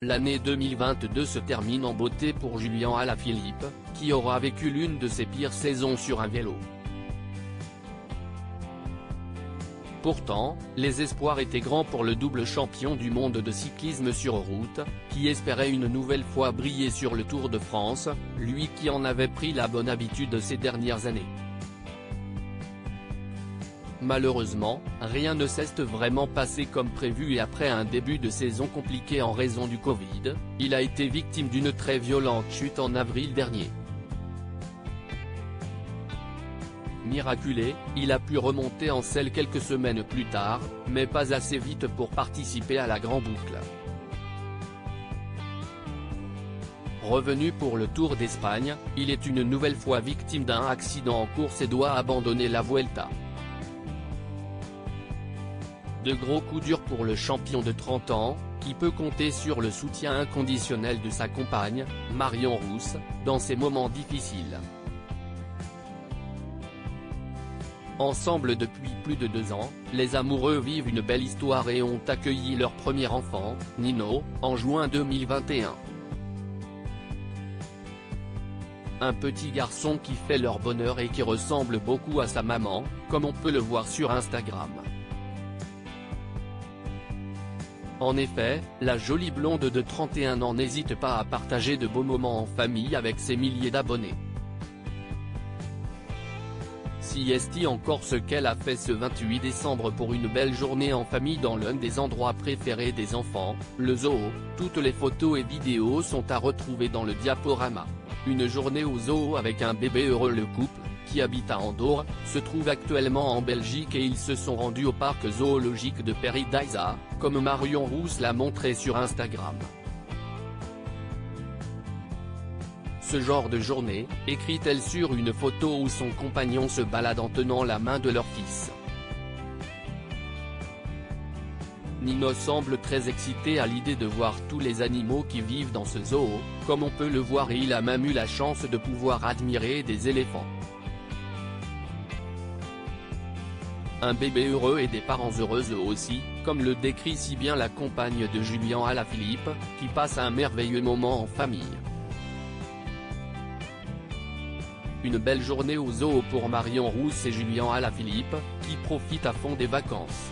l'année 2022 se termine en beauté pour Julien Alaphilippe, qui aura vécu l'une de ses pires saisons sur un vélo. Pourtant, les espoirs étaient grands pour le double champion du monde de cyclisme sur route, qui espérait une nouvelle fois briller sur le Tour de France, lui qui en avait pris la bonne habitude ces dernières années. Malheureusement, rien ne s'est vraiment passé comme prévu et après un début de saison compliqué en raison du Covid, il a été victime d'une très violente chute en avril dernier. Miraculé, il a pu remonter en selle quelques semaines plus tard, mais pas assez vite pour participer à la Grand Boucle. Revenu pour le Tour d'Espagne, il est une nouvelle fois victime d'un accident en course et doit abandonner la Vuelta. De gros coups durs pour le champion de 30 ans, qui peut compter sur le soutien inconditionnel de sa compagne, Marion Rousse, dans ces moments difficiles. Ensemble depuis plus de deux ans, les amoureux vivent une belle histoire et ont accueilli leur premier enfant, Nino, en juin 2021. Un petit garçon qui fait leur bonheur et qui ressemble beaucoup à sa maman, comme on peut le voir sur Instagram. En effet, la jolie blonde de 31 ans n'hésite pas à partager de beaux moments en famille avec ses milliers d'abonnés. Si est encore ce qu'elle a fait ce 28 décembre pour une belle journée en famille dans l'un des endroits préférés des enfants, le zoo, toutes les photos et vidéos sont à retrouver dans le diaporama. Une journée au zoo avec un bébé heureux le couple, qui habite à Andorre, se trouve actuellement en Belgique et ils se sont rendus au parc zoologique de Peridaisa, comme Marion Rousse l'a montré sur Instagram. Ce genre de journée, écrit-elle sur une photo où son compagnon se balade en tenant la main de leur fils. Nino semble très excité à l'idée de voir tous les animaux qui vivent dans ce zoo, comme on peut le voir et il a même eu la chance de pouvoir admirer des éléphants. Un bébé heureux et des parents heureux eux aussi, comme le décrit si bien la compagne de Julien Alaphilippe, qui passe un merveilleux moment en famille. Une belle journée au zoo pour Marion Rousse et Julien Alaphilippe, qui profitent à fond des vacances.